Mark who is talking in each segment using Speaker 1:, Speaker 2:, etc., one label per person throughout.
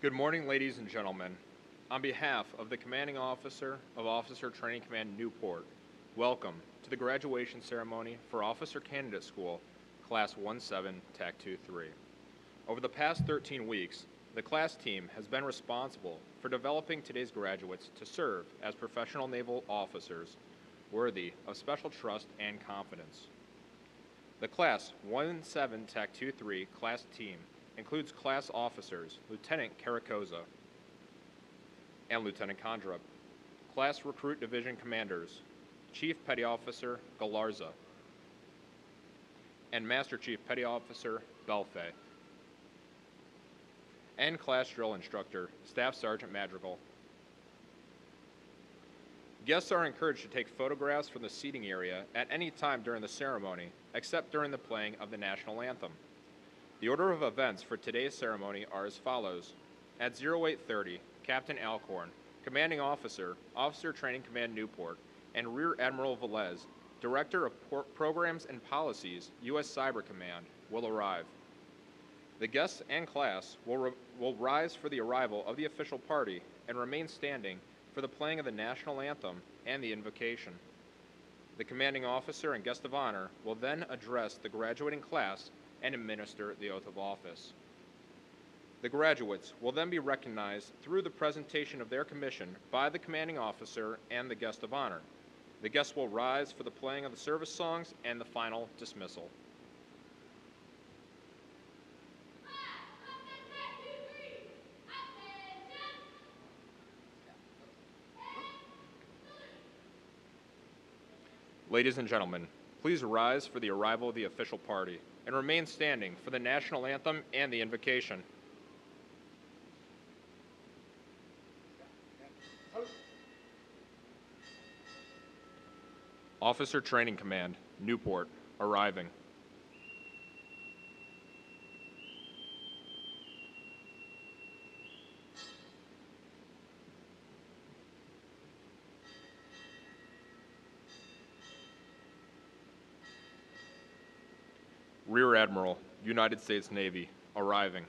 Speaker 1: Good morning, ladies and gentlemen. On behalf of the Commanding Officer of Officer Training Command Newport, welcome to the graduation ceremony for Officer Candidate School, Class 1-7, TAC 2-3. Over the past 13 weeks, the class team has been responsible for developing today's graduates to serve as professional naval officers worthy of special trust and confidence. The Class 1-7 TAC 2-3 class team includes class officers Lieutenant Caracoza and Lieutenant Kondrup, Class Recruit Division Commanders Chief Petty Officer Galarza, and Master Chief Petty Officer Belfay, and Class Drill Instructor Staff Sergeant Madrigal. Guests are encouraged to take photographs from the seating area at any time during the ceremony, except during the playing of the national anthem. The order of events for today's ceremony are as follows. At 0830, Captain Alcorn, Commanding Officer, Officer Training Command Newport, and Rear Admiral Velez, Director of Por- Programs and Policies, U.S. Cyber Command, will arrive. The guests and class will, will rise for the arrival of the official party and remain standing for the playing of the national anthem and the invocation. The commanding officer and guest of honor will then address the graduating class and administer the oath of office. The graduates will then be recognized through the presentation of their commission by the commanding officer and the guest of honor. The guests will rise for the playing of the service songs and the final dismissal. Ladies and gentlemen, please rise for the arrival of the official party and remain standing for the national anthem and the invocation. Officer Training Command, Newport, arriving. Rear Admiral, United States Navy, arriving.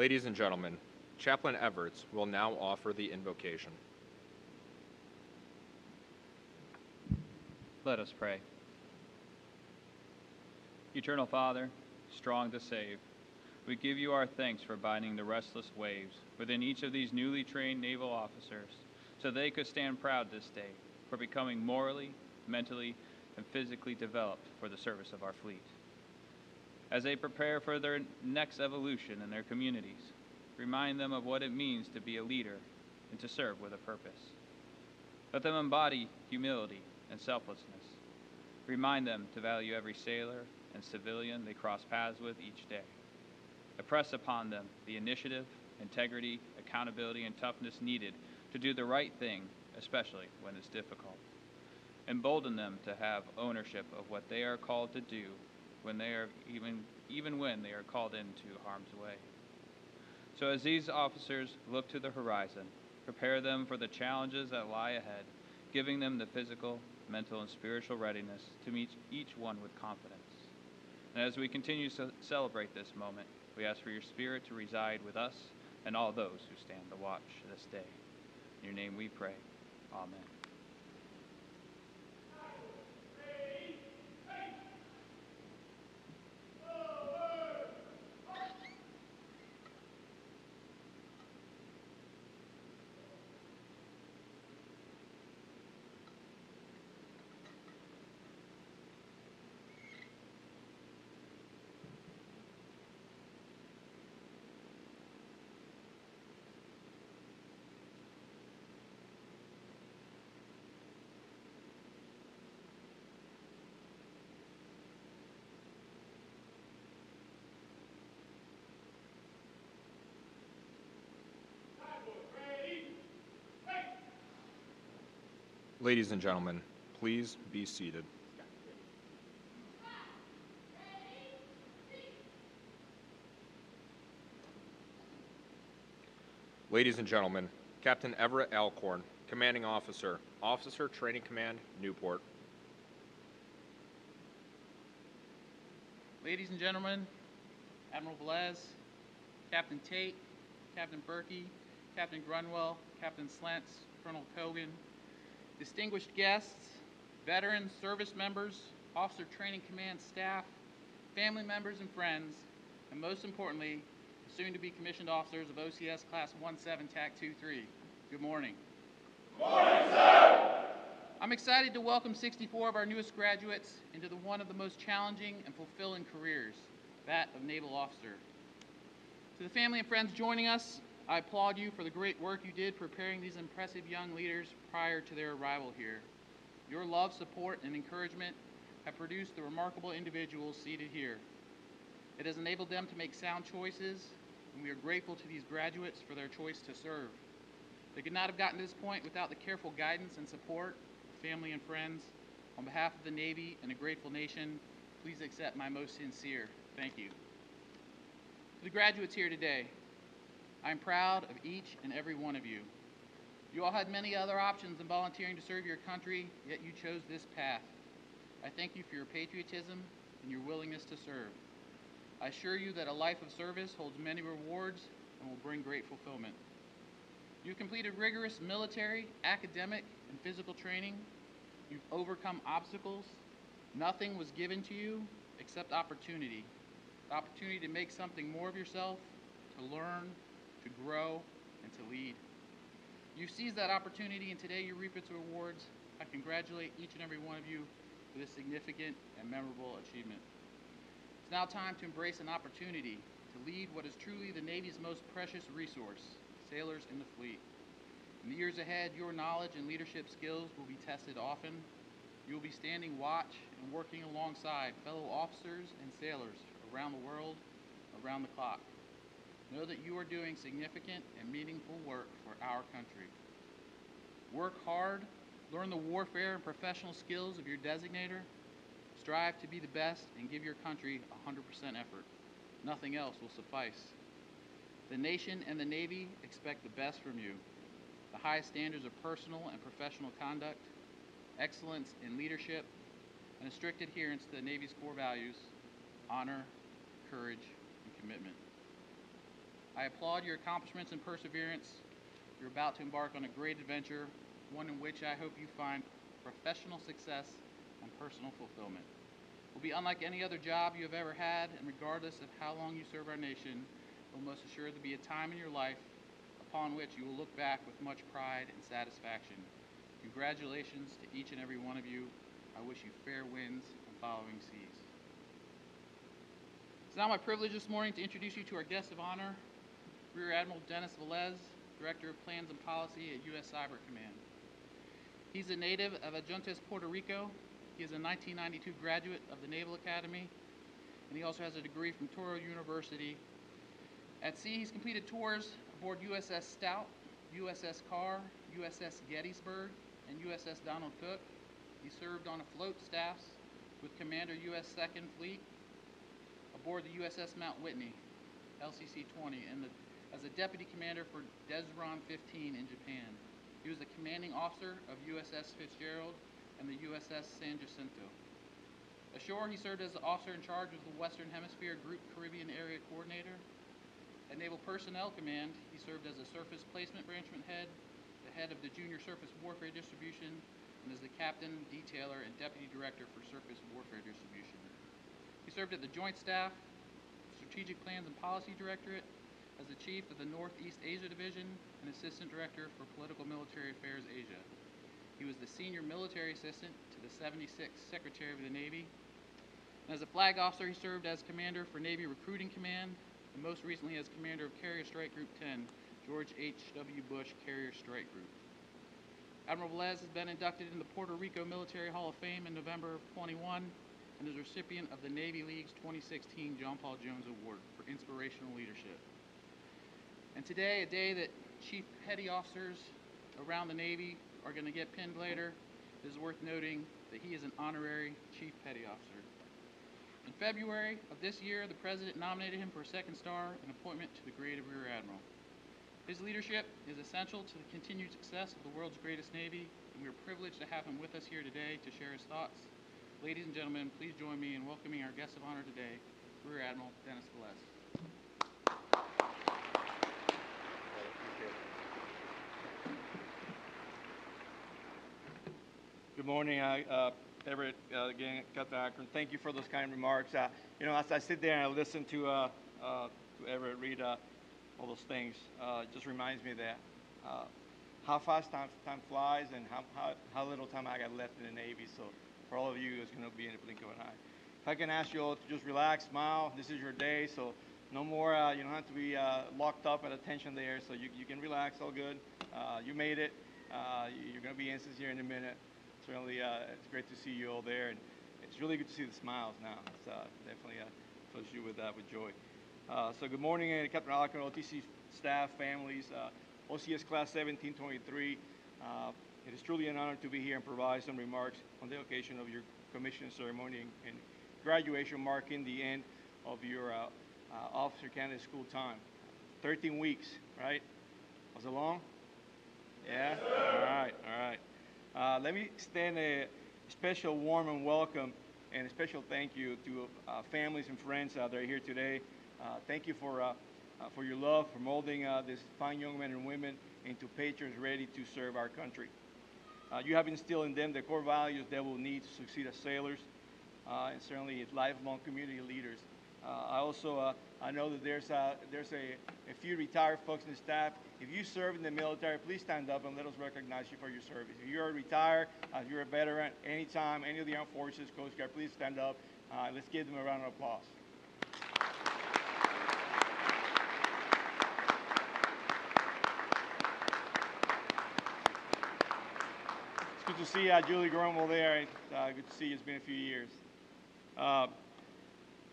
Speaker 1: Ladies and gentlemen, Chaplain Everts will now offer the invocation.
Speaker 2: Let us pray. Eternal Father, strong to save, we give you our thanks for binding the restless waves within each of these newly trained naval officers so they could stand proud this day for becoming morally, mentally, and physically developed for the service of our fleet. As they prepare for their next evolution in their communities, remind them of what it means to be a leader and to serve with a purpose. Let them embody humility and selflessness. Remind them to value every sailor and civilian they cross paths with each day. Impress upon them the initiative, integrity, accountability, and toughness needed to do the right thing, especially when it's difficult. Embolden them to have ownership of what they are called to do when they are even, even when they are called into harm's way. So as these officers look to the horizon, prepare them for the challenges that lie ahead, giving them the physical, mental, and spiritual readiness to meet each one with confidence. And as we continue to celebrate this moment, we ask for your spirit to reside with us and all those who stand the watch this day. In your name we pray. Amen.
Speaker 1: Ladies and gentlemen, please be seated. Ladies and gentlemen, Captain Everett Alcorn, Commanding Officer, Officer Training Command, Newport.
Speaker 3: Ladies and gentlemen, Admiral Velez, Captain Tate, Captain Berkey, Captain Grunwell, Captain Slentz, Colonel Kogan, distinguished guests, veterans, service members, officer training command staff, family members and friends, and most importantly, soon to be commissioned officers of OCS Class 17 TAC 23. Good morning. Good morning, sir! I'm excited to welcome 64 of our newest graduates into the one of the most challenging and fulfilling careers, that of naval officer. To the family and friends joining us, I applaud you for the great work you did preparing these impressive young leaders prior to their arrival here. Your love, support, and encouragement have produced the remarkable individuals seated here. It has enabled them to make sound choices, and we are grateful to these graduates for their choice to serve. They could not have gotten to this point without the careful guidance and support of family and friends. On behalf of the Navy and a grateful nation, please accept my most sincere thank you. To the graduates here today, I am proud of each and every one of you. You all had many other options than volunteering to serve your country, yet you chose this path. I thank you for your patriotism and your willingness to serve. I assure you that a life of service holds many rewards and will bring great fulfillment. You've completed rigorous military, academic, and physical training. You've overcome obstacles. Nothing was given to you except opportunity. The opportunity to make something more of yourself, to learn, to grow, and to lead. You seized that opportunity, and today you reap its rewards. I congratulate each and every one of you for this significant and memorable achievement. It's now time to embrace an opportunity to lead what is truly the Navy's most precious resource sailors in the fleet. In the years ahead, your knowledge and leadership skills will be tested often. You will be standing watch and working alongside fellow officers and sailors around the world, around the clock. Know that you are doing significant and meaningful work for our country. Work hard, learn the warfare and professional skills of your designator, strive to be the best, and give your country 100% effort. Nothing else will suffice. The nation and the Navy expect the best from you the highest standards of personal and professional conduct, excellence in leadership, and a strict adherence to the Navy's core values honor, courage, and commitment. I applaud your accomplishments and perseverance. You're about to embark on a great adventure, one in which I hope you find professional success and personal fulfillment. It will be unlike any other job you have ever had, and regardless of how long you serve our nation, it will most assuredly be a time in your life upon which you will look back with much pride and satisfaction. Congratulations to each and every one of you. I wish you fair winds and following seas. It's now my privilege this morning to introduce you to our guest of honor, Rear Admiral Dennis Velez, Director of Plans and Policy at U.S. Cyber Command. He's a native of Adjuntas, Puerto Rico. He is a 1992 graduate of the Naval Academy, and he also has a degree from Touro University. At sea, he's completed tours aboard USS Stout, USS Carr, USS Gettysburg, and USS Donald Cook. He served on afloat staffs with Commander U.S. Second Fleet aboard the USS Mount Whitney, LCC-20, and the, as a deputy commander for Desron 15 in Japan. He was the commanding officer of USS Fitzgerald and the USS San Jacinto. Ashore, he served as the officer in charge of the Western Hemisphere Group Caribbean Area Coordinator. At Naval Personnel Command, he served as a Surface Placement Branchman Head, the head of the Junior Surface Warfare Distribution, and as the Captain, Detailer, and Deputy Director for Surface Warfare Distribution. He served at the Joint Staff, Strategic Plans and Policy Directorate, as the Chief of the Northeast Asia Division and Assistant Director for Political Military Affairs Asia. He was the Senior Military Assistant to the 76th Secretary of the Navy. And as a flag officer, he served as Commander for Navy Recruiting Command, and most recently as Commander of Carrier Strike Group 10, George H.W. Bush Carrier Strike Group. Admiral Velez has been inducted in the Puerto Rico Military Hall of Fame in November of 21 and is recipient of the Navy League's 2016 John Paul Jones Award for inspirational leadership. And today, a day that chief petty officers around the Navy are going to get pinned later, it is worth noting that he is an honorary chief petty officer. In February of this year, the President nominated him for a second star and appointment to the grade of Rear Admiral. His leadership is essential to the continued success of the world's greatest Navy, and we are privileged to have him with us here today to share his thoughts. Ladies and gentlemen, please join me in welcoming our guest of honor today, Rear Admiral Dennis Velez.
Speaker 4: Good morning, uh, uh, Everett, uh, again, Captain Alcorn. Thank you for those kind remarks. Uh, you know, as I sit there and I listen to, uh, uh, to Everett read uh, all those things, it just reminds me that how fast time, time flies and how, how, how little time I got left in the Navy. So for all of you, it's going to be in a blink of an eye. If I can ask you all to just relax, smile. This is your day, so no more. You don't have to be locked up at attention there. So you, you can relax, all good. You made it. You- you're going to be instance here in a minute. Certainly, uh, it's great to see you all there, and it's really good to see the smiles now. It's uh, definitely uh, fills you with uh, with joy. Uh, so good morning, Captain Alcorn, OTC staff, families, OCS Class 1723. Uh, it is truly an honor to be here and provide some remarks on the occasion of your commission ceremony and, graduation, marking the end of your officer candidate school time. 13 weeks, right? Was it long? Yeah? All right, all right. Uh, let me extend a special warm and welcome and a special thank you to uh, families and friends that are here today. Uh, thank you for, uh, uh, for your love, for molding this fine young men and women into patrons ready to serve our country. You have instilled in them the core values they will need to succeed as sailors and certainly as lifelong community leaders. Uh, I also uh, I know that there's uh, there's a, a few retired folks in the staff. If you serve in the military, please stand up and let us recognize you for your service. If you're retired, uh, if you're a veteran, anytime, any of the armed forces, Coast Guard, please stand up. Uh, let's give them a round of applause. It's good to see uh, Julie Grunwell there. Uh, good to see you. It's been a few years.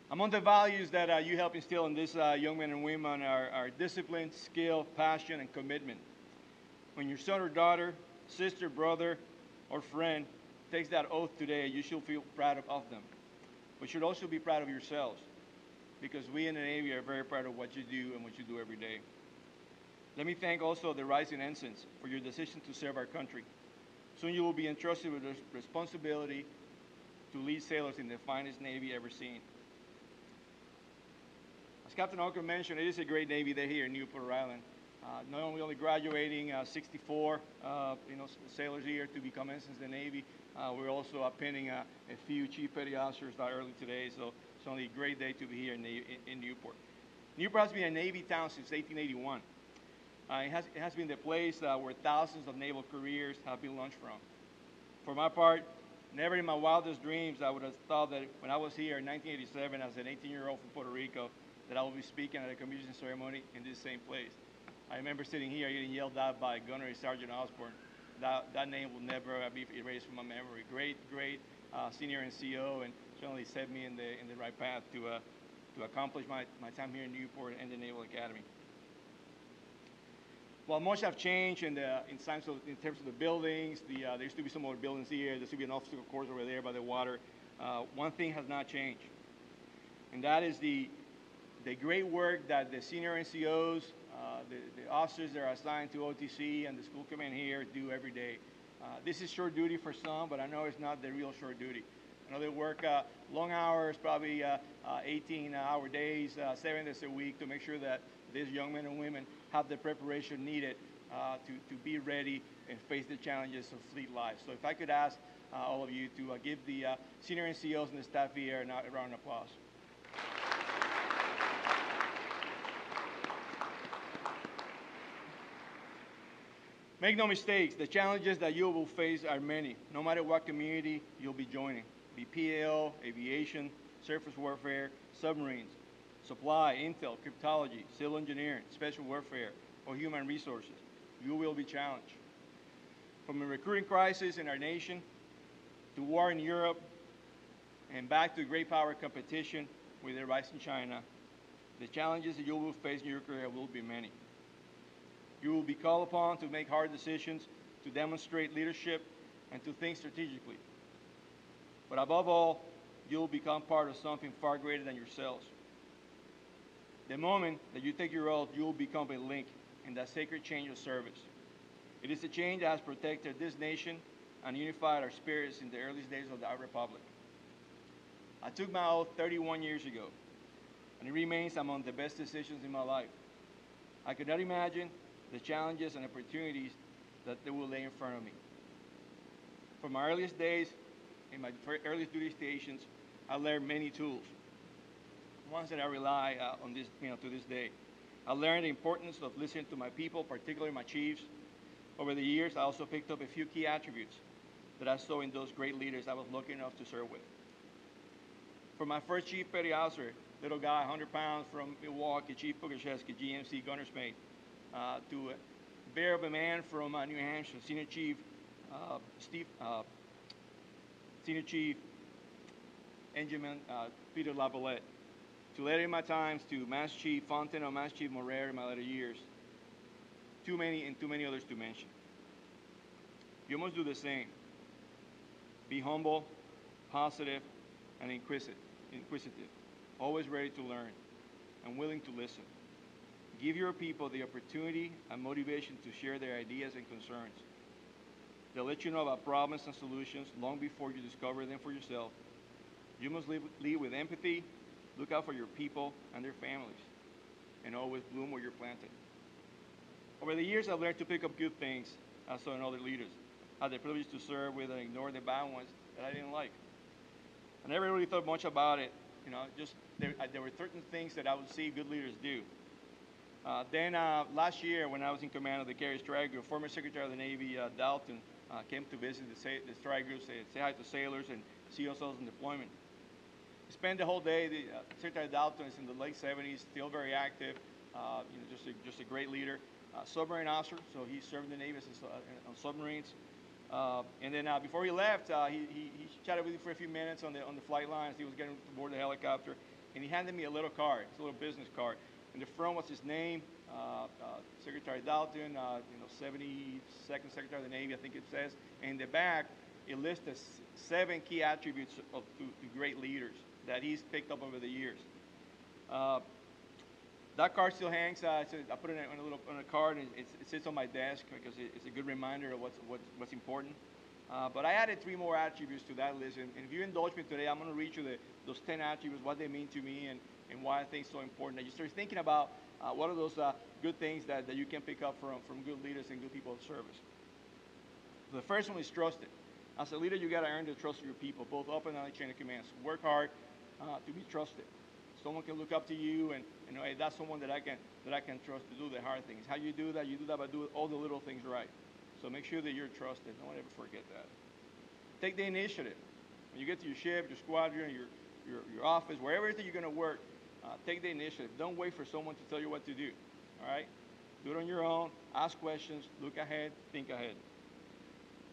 Speaker 4: Among the values that uh, you help instill in these uh, young men and women are, are discipline, skill, passion, and commitment. When your son or daughter, sister, brother, or friend takes that oath today, you should feel proud of them. But you should also be proud of yourselves because we in the Navy are very proud of what you do and what you do every day. Let me thank also the Rising Ensigns for your decision to serve our country. Soon you will be entrusted with the responsibility to lead sailors in the finest Navy ever seen. Captain Ocker mentioned, it is a great Navy there here in Newport, Rhode Island. Uh, not only only graduating uh, 64 uh, you know, sailors here to become ensigns in the Navy, uh, we're also uh, a few chief petty officers early today, so it's only a great day to be here in, the, in, in Newport. Newport has been a Navy town since 1881. Uh, it, has, it has been the place uh, where thousands of naval careers have been launched from. For my part, never in my wildest dreams I would have thought that when I was here in 1987 as an 18-year-old from Puerto Rico, that I will be speaking at a commission ceremony in this same place. I remember sitting here getting yelled at by Gunnery Sergeant Osborne. That, that name will never be erased from my memory. Great, great uh, senior NCO and certainly set me in the, in the right path to, uh, to accomplish my, my time here in Newport and the Naval Academy. While much have changed in the in, terms of, in terms of the buildings, the, uh, there used to be some more buildings here. There used to be an obstacle course over there by the water. Uh, one thing has not changed, and that is the the great work that the senior NCOs, uh, the, the officers that are assigned to OTC and the school command here do every day. Uh, this is short duty for some, but I know it's not the real short duty. I know they work uh, long hours, probably 18-hour days, seven days a week, to make sure that these young men and women have the preparation needed uh, to, to be ready and face the challenges of fleet life. So if I could ask uh, all of you to uh, give the uh, senior NCOs and the staff here a round of applause. Make no mistakes, the challenges that you will face are many, no matter what community you'll be joining. Be PAO, aviation, surface warfare, submarines, supply, intel, cryptology, civil engineering, special warfare, or human resources. You will be challenged. From a recruiting crisis in our nation to war in Europe and back to great power competition with the rise in China, the challenges that you will face in your career will be many. You will be called upon to make hard decisions, to demonstrate leadership, and to think strategically. But above all, you will become part of something far greater than yourselves. The moment that you take your oath, you will become a link in that sacred chain of service. It is a chain that has protected this nation and unified our spirits in the earliest days of our republic. I took my oath 31 years ago, and it remains among the best decisions in my life. I could not imagine the challenges and opportunities that they will lay in front of me. From my earliest days, in my earliest duty stations, I learned many tools ones that I rely uh, on this, you know, to this day. I learned the importance of listening to my people, particularly my chiefs. Over the years, I also picked up a few key attributes that I saw in those great leaders I was lucky enough to serve with. For my first chief petty officer, little guy, 100 pounds from Milwaukee, Chief Pugacheski, GMC Gunner's Mate, uh, to a bear of a man from uh, New Hampshire, Senior Chief uh, Steve, uh, Senior Chief uh, Peter Lavalette to later in my times to Master Chief Fontaine or Master Chief Morer in my later years. Too many and too many others to mention. You must do the same. Be humble, positive, and inquisitive, always ready to learn and willing to listen. Give your people the opportunity and motivation to share their ideas and concerns. They'll let you know about problems and solutions long before you discover them for yourself. You must lead with empathy, Look out for your people and their families, and always bloom where you're planted. Over the years, I've learned to pick up good things I saw in other leaders. I had the privilege to serve with and ignore the bad ones that I didn't like. I never really thought much about it. You know, just there, there were certain things that I would see good leaders do. Uh, then uh, last year, when I was in command of the Carrier Strike Group, former Secretary of the Navy uh, Dalton uh, came to visit the, the strike group, say, say hi to sailors and see ourselves in deployment Spent the whole day. The, uh, Secretary Dalton is in the late 70s, still very active. Uh, you know, just a, just a great leader. Submarine officer, so he served in the Navy on submarines. And then before he left, he, he, he, chatted with me for a few minutes on the on the flight lines. He was getting aboard the helicopter, and he handed me a little card. It's a little business card. In the front was his name, Secretary Dalton, you know, 72nd Secretary of the Navy, I think it says. And in the back, it lists seven key attributes of to, to great leaders that he's picked up over the years. Uh, that card still hangs. Uh, put it on a little on a card, and it sits on my desk because it, it's a good reminder of what's what's, what's important. Uh, but I added three more attributes to that list, and, and if you indulge me today, I'm going to read you the, those 10 attributes, what they mean to me, and, and why I think it's so important that you start thinking about uh, what are those uh, good things that, that you can pick up from, from good leaders and good people of service. The first one is trusted. As a leader, you got to earn the trust of your people, both up and down the chain of command. So work hard, uh, to be trusted. Someone can look up to you and, know, hey, that's someone that I can that I can trust to do the hard things. How you do that? You do that by doing all the little things right. So make sure that you're trusted. Don't ever forget that. Take the initiative. When you get to your ship, your squadron, your your, your office, wherever it is that you're going to work, uh, take the initiative. Don't wait for someone to tell you what to do. All right? Do it on your own. Ask questions. Look ahead. Think ahead.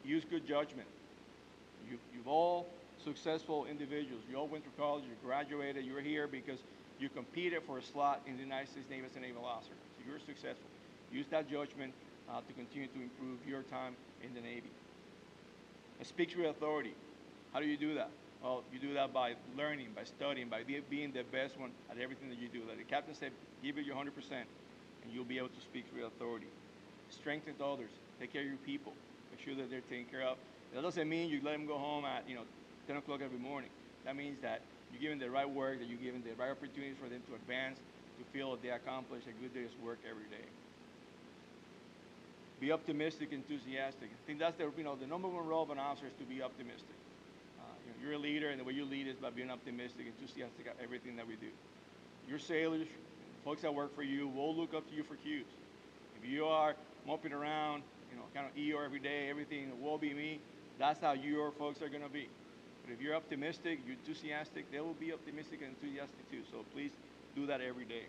Speaker 4: Use good judgment. You, you've all successful individuals. You all went through college, you graduated, you're here because you competed for a slot in the United States Navy as a naval officer. So you're successful. Use that judgment uh, to continue to improve your time in the Navy. And speak with authority. How do you do that? Well, you do that by learning, by studying, by be- being the best one at everything that you do. Like the captain said, give it your 100%, and you'll be able to speak with authority. Strengthen others. Take care of your people. Make sure that they're taken care of. That doesn't mean you let them go home at you know 10 o'clock every morning. That means that you give them the right work, that you give them the right opportunities for them to advance, to feel that they accomplish a good day's work every day. Be optimistic, enthusiastic. I think that's the you know the number one role of an officer is to be optimistic. You're a leader, and the way you lead is by being optimistic, enthusiastic about everything that we do. Your sailors, folks that work for you, will look up to you for cues. If you are moping around, you know, kind of Eeyore every day, everything will be me, that's how your folks are going to be. But if you're optimistic, you're enthusiastic, they will be optimistic and enthusiastic too. So please do that every day.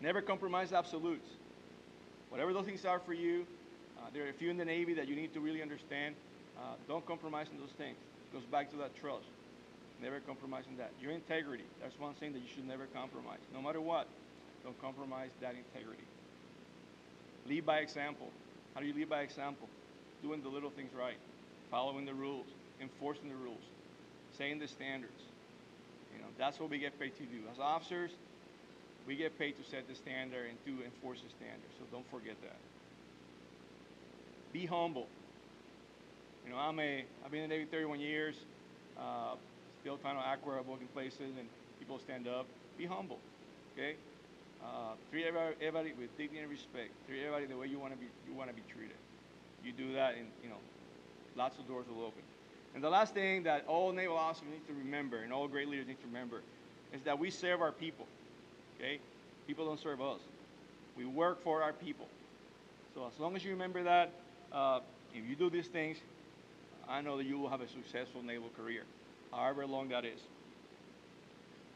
Speaker 4: Never compromise absolutes. Whatever those things are for you, uh, there are a few in the Navy that you need to really understand. Uh, don't compromise on those things. Goes back to that trust. Never compromise on that. Your integrity, that's one thing that you should never compromise. No matter what, don't compromise that integrity. Lead by example. How do you lead by example? Doing the little things right, following the rules, enforcing the rules, saying the standards. You know, that's what we get paid to do. As officers, we get paid to set the standard and to enforce the standard. So don't forget that. Be humble. You know, I'm a I've been in the Navy 31 years. Uh, still kind of awkward at working places and people stand up. Be humble. Okay. Uh, treat everybody, everybody with dignity and respect. Treat everybody the way you want to be you want to be treated. You do that, and you know, lots of doors will open. And the last thing that all naval officers need to remember, and all great leaders need to remember, is that we serve our people. Okay? People don't serve us. We work for our people. So as long as you remember that, uh, if you do these things, I know that you will have a successful naval career, however long that is.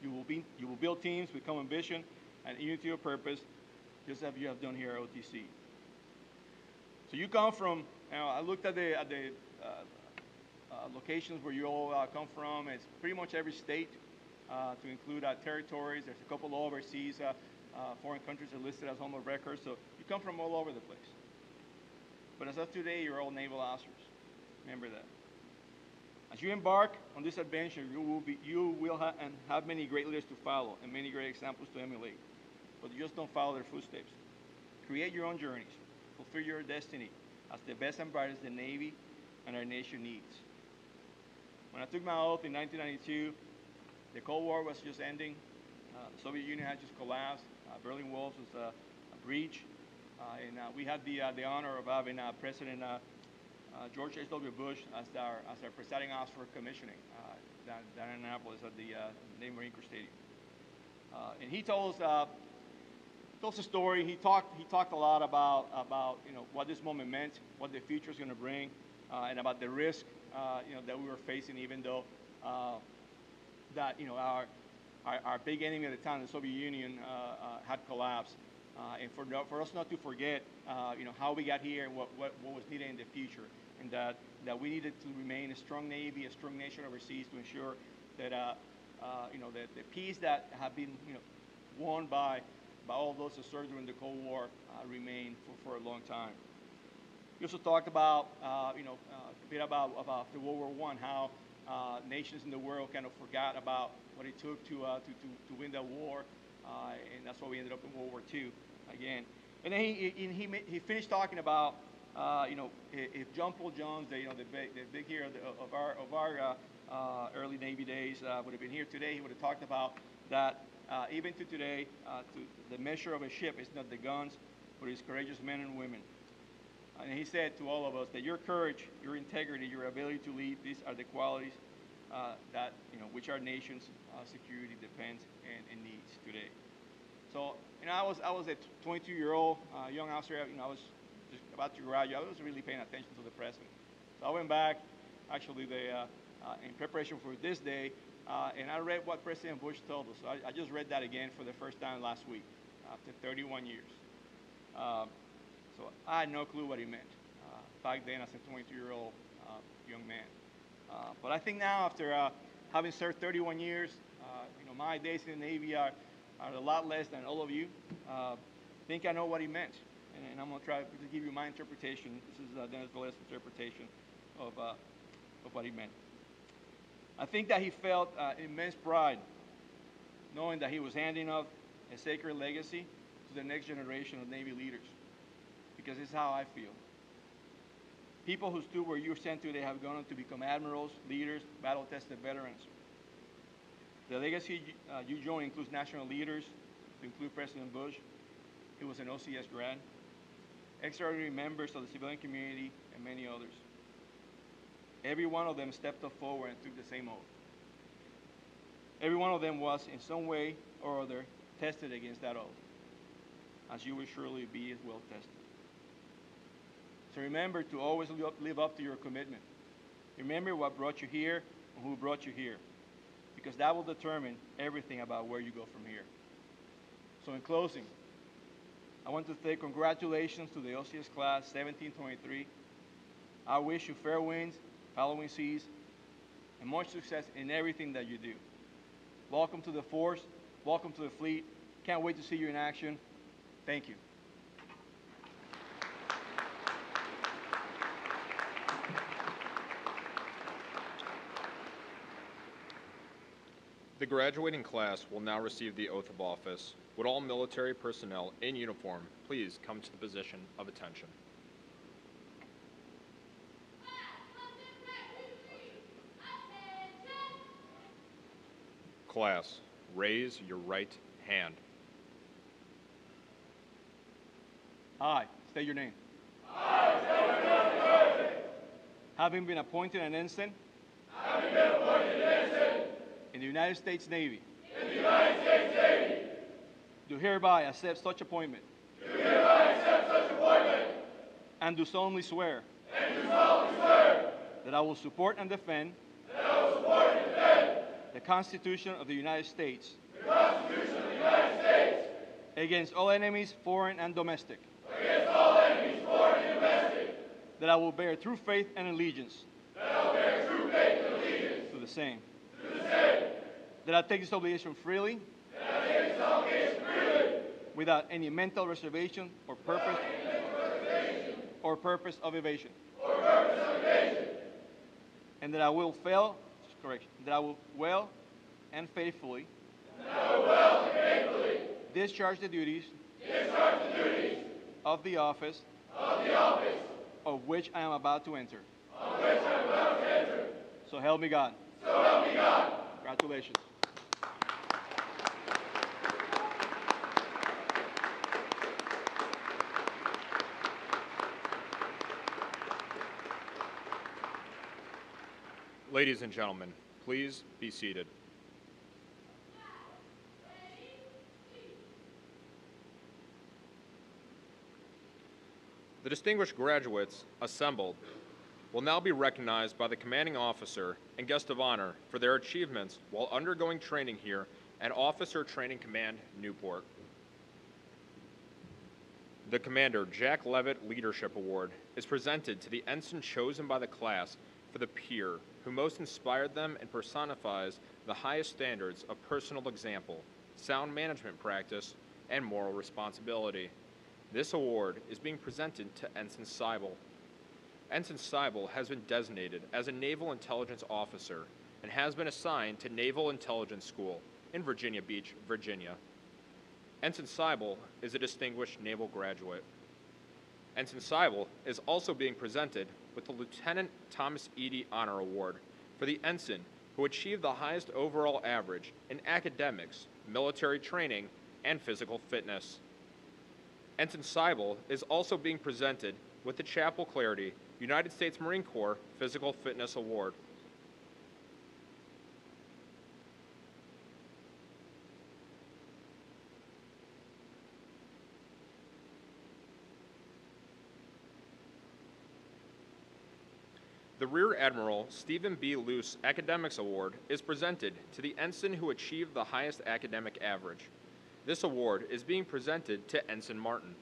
Speaker 4: You will be you will build teams common vision and unity of purpose, just as you have done here at OTC. So you come from. You know, I looked at the at the uh, uh, locations where you all uh, come from. It's pretty much every state, uh, to include uh, territories. There's a couple overseas uh, foreign countries are listed as home of record. So you come from all over the place. But as of today, you're all naval officers. Remember that. As you embark on this adventure, you will be you will ha- and have many great leaders to follow and many great examples to emulate. But just don't follow their footsteps. Create your own journeys. Fulfill your destiny as the best and brightest the Navy and our nation needs. When I took my oath in 1992, the Cold War was just ending. Uh, the Soviet Union had just collapsed. Uh, Berlin Walls was a, a breach. Uh, and uh, we had the, uh, the honor of having uh, President George H.W. Bush as our, as our presiding officer for commissioning uh, down, down in Annapolis at the uh, Navy Marine Corps Stadium. Uh, and he told us, uh, us a story. He talked, he talked a lot about, about you know, what this moment meant, what the future is going to bring, uh, and about the risk uh, you know, that we were facing, even though uh, that you know, our, our, our big enemy at the time, the Soviet Union, uh, uh, had collapsed. Uh, and for, for us not to forget, uh, you know, how we got here and what, what, what was needed in the future, and that, that we needed to remain a strong navy, a strong nation overseas to ensure that, uh, uh, you know, that the peace that had been, you know, won by, by all those who served during the Cold War uh, remain for, for a long time. We also talked about, uh, you know, uh, a bit about, about the World War One, how uh, nations in the world kind of forgot about what it took to, to, to, to win that war, and that's why we ended up in World War II again. And then he, he, he, he finished talking about, uh, you know, if, John Paul Jones, the, you know, the big, the big hero of, our, of our uh, uh, early Navy days, uh, would have been here today, he would have talked about that uh, even to today, to the measure of a ship is not the guns, but its courageous men and women. And he said to all of us that your courage, your integrity, your ability to lead, these are the qualities uh, that, you know, which our nation's uh, security depends and, and needs today. So, you know, I was, I was a 22-year-old uh, young officer, you know, I was to graduate. I was really paying attention to the president. So I went back, actually, the, uh, uh, in preparation for this day, uh, and I read what President Bush told us. So I, I just read that again for the first time last week, after 31 years. Um, so I had no clue what he meant uh, back then as a 22-year-old uh, young man. But I think now, after having served 31 years, you know, my days in the Navy are, are a lot less than all of you. Uh, think I know what he meant, and, and I'm gonna try to give you my interpretation. This is uh, Dennis Velez's interpretation of, uh, of what he meant. I think that he felt uh, immense pride knowing that he was handing off a sacred legacy to the next generation of Navy leaders. Because is how I feel. People who stood where you're sent today have gone on to become admirals, leaders, battle tested veterans. The legacy uh, you join includes national leaders, to include President Bush, who was an OCS grad, extraordinary members of the civilian community, and many others. Every one of them stepped up forward and took the same oath. Every one of them was, in some way or other, tested against that oath, as you will surely be as well tested. So remember to always live up, to your commitment. Remember what brought you here and who brought you here, because that will determine everything about where you go from here. So in closing, I want to say congratulations to the OCS class 1723. I wish you fair winds, following seas, and much success in everything that you do. Welcome to the force. Welcome to the fleet. Can't wait to see you in action. Thank you.
Speaker 1: The graduating class will now receive the oath of office. Would all military personnel in uniform please come to the position of attention? Class, raise your right hand.
Speaker 4: I state your name. I, Having been appointed an ensign. Having been appointed an ensign. In the United States Navy. In the United States Navy. Do hereby accept such appointment. Do hereby accept such appointment. And do solemnly swear. And do solemnly swear. That I will support and defend. That I will support and defend. The Constitution of the United States. The Constitution of the United States. Against all enemies, foreign and domestic. Against all enemies, foreign and domestic. That I will bear true faith and allegiance. That I will bear true faith and allegiance. To the same. To the same. That I take this obligation freely. That I take this obligation freely. Without any mental reservation or purpose. Or purpose of evasion. Or purpose of evasion. And that I will fail. Correction. That I will well and faithfully. Will well and faithfully. Discharge the duties. Discharge the duties. Of the office. Of the office of which I am about to enter. Of which I am about to enter. So help me God. So help me God. Congratulations.
Speaker 1: Ladies and gentlemen, please be seated. The distinguished graduates assembled will now be recognized by the commanding officer and guest of honor for their achievements while undergoing training here at Officer Training Command, Newport. The Commander Jack Levitt Leadership Award is presented to the ensign chosen by the class for the peer who most inspired them and personifies the highest standards of personal example, sound management practice, and moral responsibility. This award is being presented to Ensign Seibel. Ensign Seibel has been designated as a Naval Intelligence Officer and has been assigned to Naval Intelligence School in Virginia Beach, Virginia. Ensign Seibel is a distinguished naval graduate. Ensign Seibel is also being presented with the Lieutenant Thomas Eady Honor Award for the ensign who achieved the highest overall average in academics, military training, and physical fitness. Ensign Seibel is also being presented with the Chapel Clarity United States Marine Corps Physical Fitness Award. Rear Admiral Stephen B. Luce Academics Award is presented to the ensign who achieved the highest academic average. This award is being presented to Ensign Martin.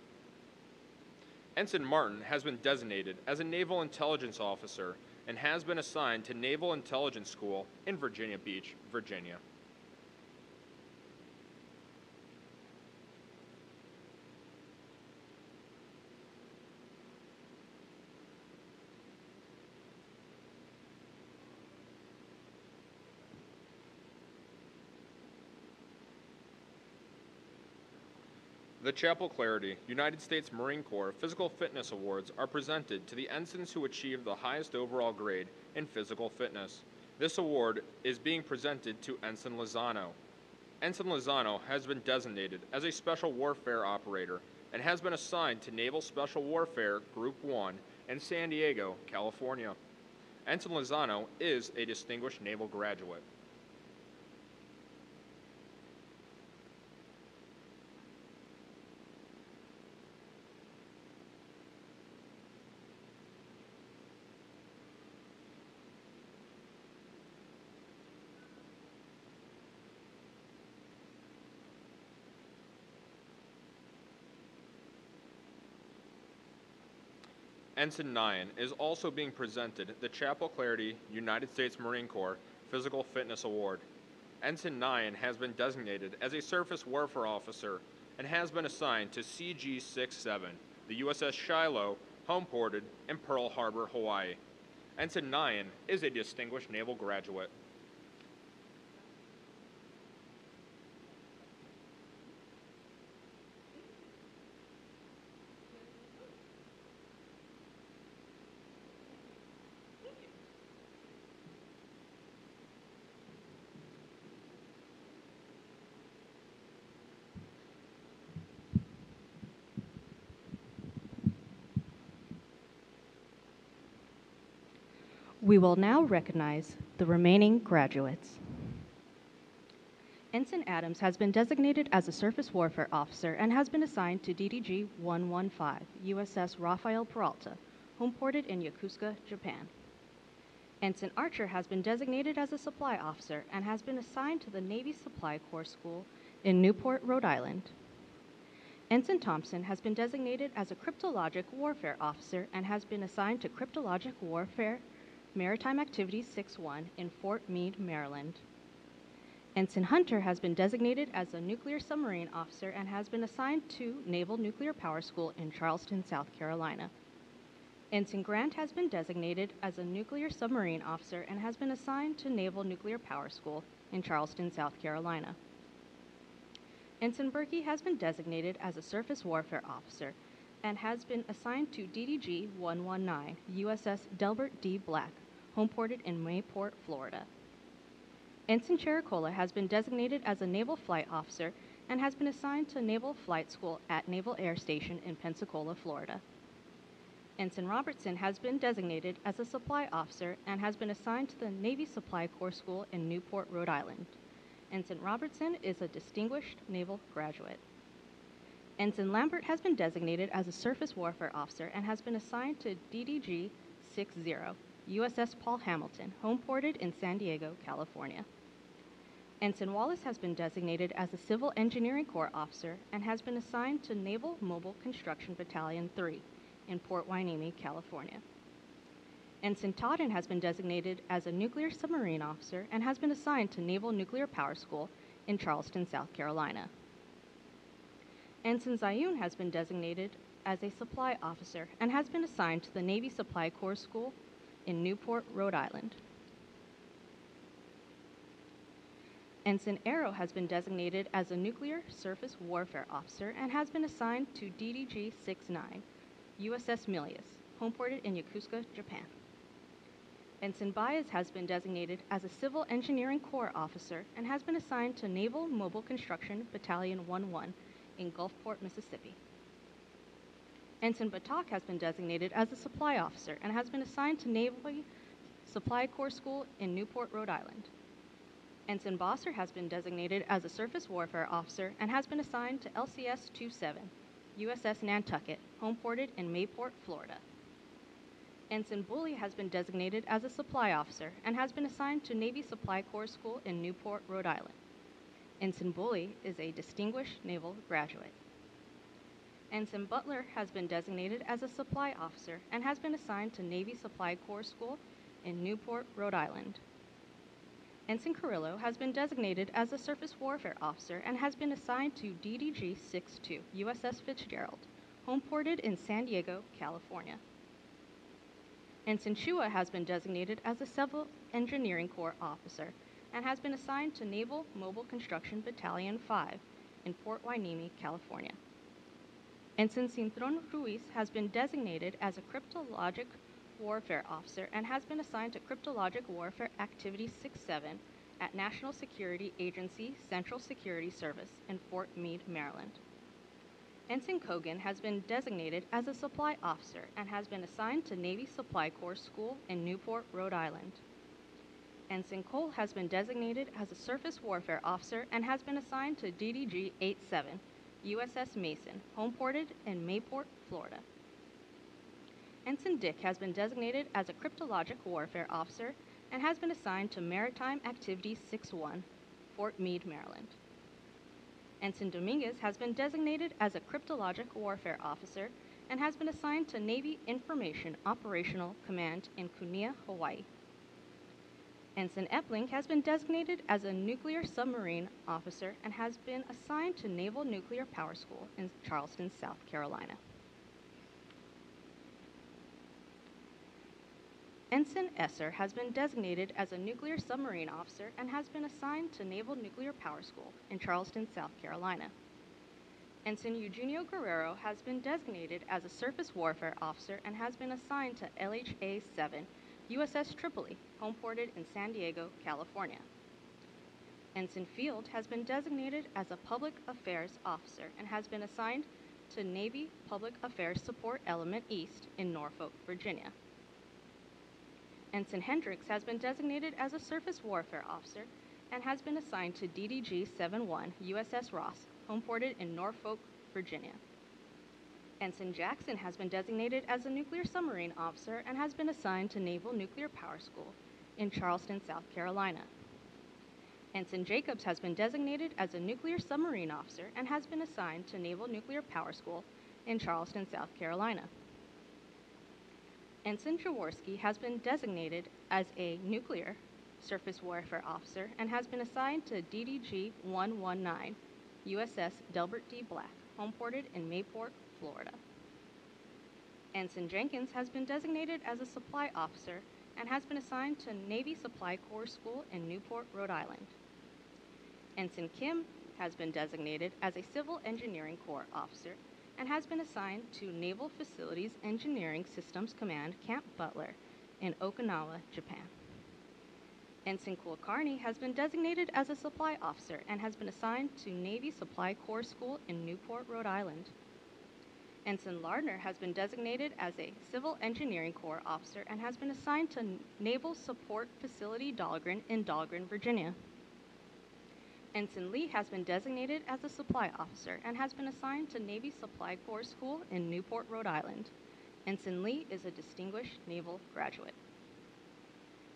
Speaker 1: Ensign Martin has been designated as a Naval Intelligence Officer and has been assigned to Naval Intelligence School in Virginia Beach, Virginia. The Chapel Clarity United States Marine Corps Physical Fitness Awards are presented to the ensigns who achieve the highest overall grade in physical fitness. This award is being presented to Ensign Lozano. Ensign Lozano has been designated as a Special Warfare Operator and has been assigned to Naval Special Warfare Group 1 in San Diego, California. Ensign Lozano is a distinguished naval graduate. Ensign Nyan is also being presented the Chapel Clarity United States Marine Corps Physical Fitness Award. Ensign Nyan has been designated as a surface warfare officer and has been assigned to CG 67, the USS Shiloh, home ported in Pearl Harbor, Hawaii. Ensign Nyan is a distinguished naval graduate.
Speaker 5: We will now recognize the remaining graduates. Ensign Adams has been designated as a surface warfare officer and has been assigned to DDG 115, USS Rafael Peralta, home ported in Yokosuka, Japan. Ensign Archer has been designated as a supply officer and has been assigned to the Navy Supply Corps School in Newport, Rhode Island. Ensign Thompson has been designated as a cryptologic warfare officer and has been assigned to Cryptologic Warfare Maritime Activities 6-1 in Fort Meade, Maryland. Ensign Hunter has been designated as a nuclear submarine officer and has been assigned to Naval Nuclear Power School in Charleston, South Carolina. Ensign Grant has been designated as a nuclear submarine officer and has been assigned to Naval Nuclear Power School in Charleston, South Carolina. Ensign Berkey has been designated as a surface warfare officer and has been assigned to DDG 119, USS Delbert D. Black, home ported in Mayport, Florida. Ensign Chericola has been designated as a naval flight officer and has been assigned to Naval Flight School at Naval Air Station in Pensacola, Florida. Ensign Robertson has been designated as a supply officer and has been assigned to the Navy Supply Corps School in Newport, Rhode Island. Ensign Robertson is a distinguished naval graduate. Ensign Lambert has been designated as a surface warfare officer and has been assigned to DDG 60, USS Paul Hamilton, homeported in San Diego, California. Ensign Wallace has been designated as a Civil Engineering Corps officer and has been assigned to Naval Mobile Construction Battalion 3 in Port Hueneme, California. Ensign Totten has been designated as a nuclear submarine officer and has been assigned to Naval Nuclear Power School in Charleston, South Carolina. Ensign Zayun has been designated as a supply officer and has been assigned to the Navy Supply Corps School in Newport, Rhode Island. Ensign Arrow has been designated as a nuclear surface warfare officer and has been assigned to DDG 69, USS Milius, homeported in Yokosuka, Japan. Ensign Baez has been designated as a Civil Engineering Corps officer and has been assigned to Naval Mobile Construction Battalion 11 in Gulfport, Mississippi. Ensign Batak has been designated as a supply officer and has been assigned to Navy Supply Corps School in Newport, Rhode Island. Ensign Bosser has been designated as a surface warfare officer and has been assigned to LCS 27, USS Nantucket, homeported in Mayport, Florida. Ensign Bully has been designated as a supply officer and has been assigned to Navy Supply Corps School in Newport, Rhode Island. Ensign Bully is a distinguished naval graduate. Ensign Butler has been designated as a supply officer and has been assigned to Navy Supply Corps School in Newport, Rhode Island. Ensign Carrillo has been designated as a surface warfare officer and has been assigned to DDG 62 USS Fitzgerald, homeported in San Diego, California. Ensign Chua has been designated as a Civil Engineering Corps officer and has been assigned to Naval Mobile Construction Battalion 5 in Port Hueneme, California. Ensign Cintron Ruiz has been designated as a cryptologic warfare officer and has been assigned to Cryptologic Warfare Activity 67 at National Security Agency Central Security Service in Fort Meade, Maryland. Ensign Kogan has been designated as a supply officer and has been assigned to Navy Supply Corps School in Newport, Rhode Island. Ensign Cole has been designated as a surface warfare officer and has been assigned to DDG 87 USS Mason, homeported in Mayport, Florida. Ensign Dick has been designated as a cryptologic warfare officer and has been assigned to Maritime Activity 61, Fort Meade, Maryland. Ensign Dominguez has been designated as a cryptologic warfare officer and has been assigned to Navy Information Operational Command in Kunia, Hawaii. Ensign Epling has been designated as a nuclear submarine officer and has been assigned to Naval Nuclear Power School in Charleston, South Carolina. Ensign Esser has been designated as a nuclear submarine officer and has been assigned to Naval Nuclear Power School in Charleston, South Carolina. Ensign Eugenio Guerrero has been designated as a surface warfare officer and has been assigned to LHA 7 USS Tripoli, homeported in San Diego, California. Ensign Field has been designated as a public affairs officer and has been assigned to Navy Public Affairs Support Element East in Norfolk, Virginia. Ensign Hendricks has been designated as a surface warfare officer and has been assigned to DDG 71 USS Ross, homeported in Norfolk, Virginia. Ensign Jackson has been designated as a nuclear submarine officer and has been assigned to Naval Nuclear Power School in Charleston, South Carolina. Ensign Jacobs has been designated as a nuclear submarine officer and has been assigned to Naval Nuclear Power School in Charleston, South Carolina. Ensign Jaworski has been designated as a nuclear surface warfare officer and has been assigned to DDG 119 USS Delbert D. Black, homeported in Mayport, Florida. Ensign Jenkins has been designated as a supply officer and has been assigned to Navy Supply Corps School in Newport, Rhode Island. Ensign Kim has been designated as a Civil Engineering Corps officer and has been assigned to Naval Facilities Engineering Systems Command Camp Butler in Okinawa, Japan. Ensign Kulkarni has been designated as a supply officer and has been assigned to Navy Supply Corps School in Newport, Rhode Island. Ensign Lardner has been designated as a Civil Engineering Corps officer and has been assigned to Naval Support Facility Dahlgren in Dahlgren, Virginia. Ensign Lee has been designated as a supply officer and has been assigned to Navy Supply Corps School in Newport, Rhode Island. Ensign Lee is a distinguished naval graduate.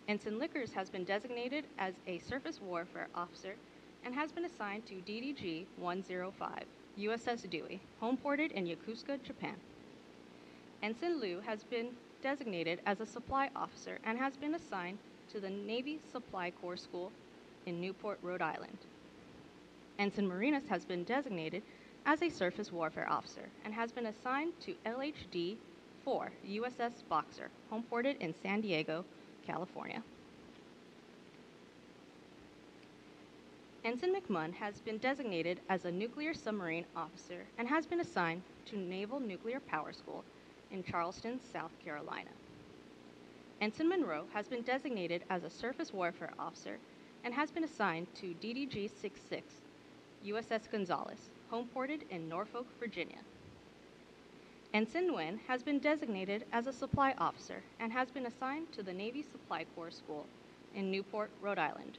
Speaker 5: Ensign Lickers has been designated as a surface warfare officer and has been assigned to DDG 105, USS Dewey, home ported in Yokosuka, Japan. Ensign Liu has been designated as a supply officer and has been assigned to the Navy Supply Corps School in Newport, Rhode Island. Ensign Marinas has been designated as a surface warfare officer and has been assigned to LHD 4 USS Boxer, home ported in San Diego, California. Ensign McMunn has been designated as a nuclear submarine officer and has been assigned to Naval Nuclear Power School in Charleston, South Carolina. Ensign Monroe has been designated as a surface warfare officer and has been assigned to DDG 66 USS Gonzalez, homeported in Norfolk, Virginia. Ensign Nguyen has been designated as a supply officer and has been assigned to the Navy Supply Corps School in Newport, Rhode Island.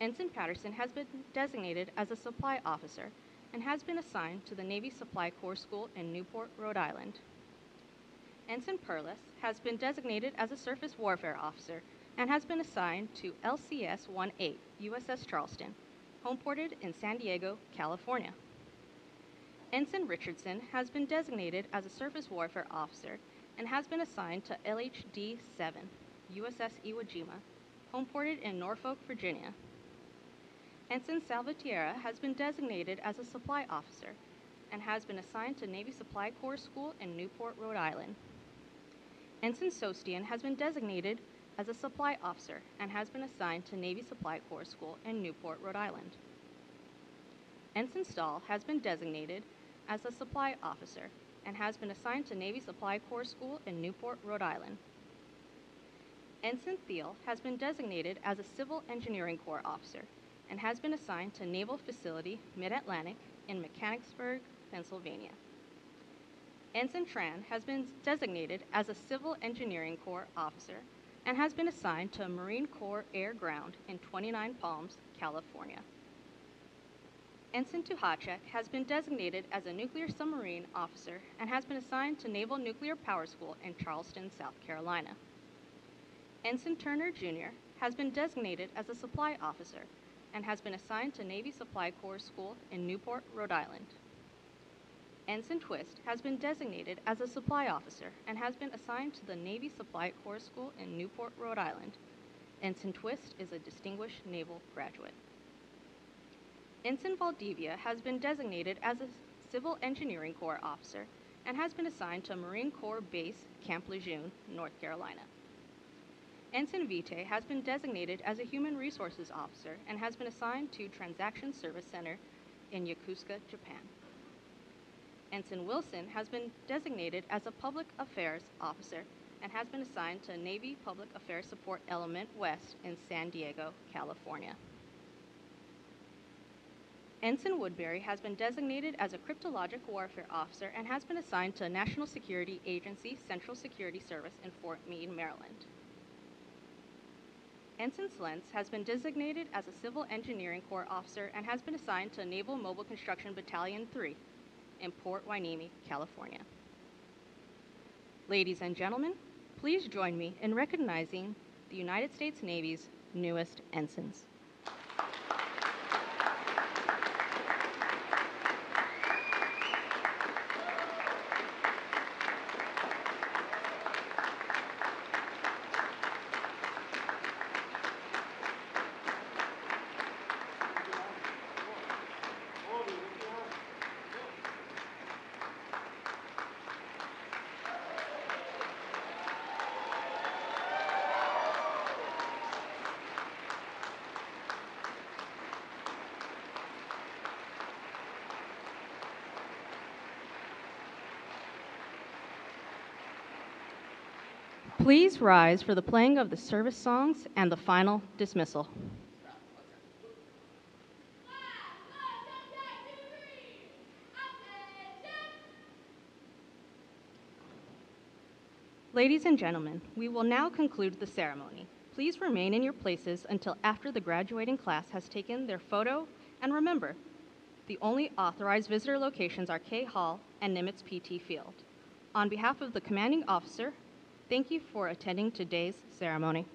Speaker 5: Ensign Patterson has been designated as a supply officer and has been assigned to the Navy Supply Corps School in Newport, Rhode Island. Ensign Perlis has been designated as a surface warfare officer and has been assigned to LCS 18 USS Charleston, homeported in San Diego, California. Ensign Richardson has been designated as a surface warfare officer and has been assigned to LHD 7, USS Iwo Jima, homeported in Norfolk, Virginia. Ensign Salvatierra has been designated as a supply officer and has been assigned to Navy Supply Corps School in Newport, Rhode Island. Ensign Sostian has been designated as a supply officer and has been assigned to Navy Supply Corps School in Newport, Rhode Island. Ensign Stahl has been designated as a supply officer and has been assigned to Navy Supply Corps School in Newport, Rhode Island. Ensign Thiel has been designated as a Civil Engineering Corps officer and has been assigned to Naval Facility Mid-Atlantic in Mechanicsburg, Pennsylvania. Ensign Tran has been designated as a Civil Engineering Corps officer and has been assigned to a Marine Corps Air Ground in 29 Palms, California. Ensign Tuhacek has been designated as a nuclear submarine officer and has been assigned to Naval Nuclear Power School in Charleston, South Carolina. Ensign Turner Jr. has been designated as a supply officer and has been assigned to Navy Supply Corps School in Newport, Rhode Island. Ensign Twist has been designated as a supply officer and has been assigned to the Navy Supply Corps School in Newport, Rhode Island. Ensign Twist is a distinguished naval graduate. Ensign Valdivia has been designated as a Civil Engineering Corps officer and has been assigned to Marine Corps Base Camp Lejeune, North Carolina. Ensign Vitae has been designated as a Human Resources Officer and has been assigned to Transaction Service Center in Yokosuka, Japan. Ensign Wilson has been designated as a Public Affairs Officer and has been assigned to Navy Public Affairs Support Element West in San Diego, California. Ensign Woodbury has been designated as a Cryptologic Warfare Officer and has been assigned to National Security Agency Central Security Service in Fort Meade, Maryland. Ensign Slentz has been designated as a Civil Engineering Corps officer and has been assigned to Naval Mobile Construction Battalion 3 in Port Hueneme, California. Ladies and gentlemen, please join me in recognizing the United States Navy's newest ensigns. Rise for the playing of the service songs and the final dismissal. Ladies and gentlemen, we will now conclude the ceremony. Please remain in your places until after the graduating class has taken their photo, and remember, the only authorized visitor locations are K Hall and Nimitz PT Field. On behalf of the commanding officer, thank you for attending today's ceremony.